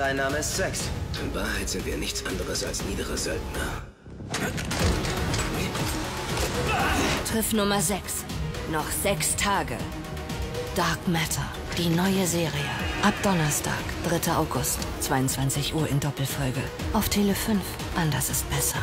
Dein Name ist Sex. In Wahrheit sind wir nichts anderes als niedere Söldner. Triff Nummer 6. Noch sechs Tage. Dark Matter. Die neue Serie. Ab Donnerstag, 3. August, 22 Uhr in Doppelfolge. Auf Tele 5. Anders ist besser.